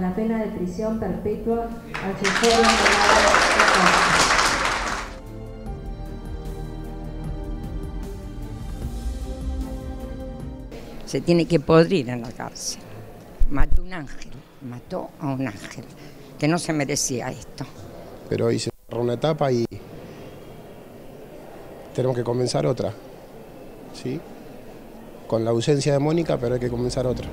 la pena de prisión perpetua al chofer Se tiene que podrir en la cárcel. Mató un ángel, mató a un ángel, que no se merecía esto. Pero hoy se cerró una etapa y tenemos que comenzar otra. ¿Sí? Con la ausencia de Mónica, pero hay que comenzar otra.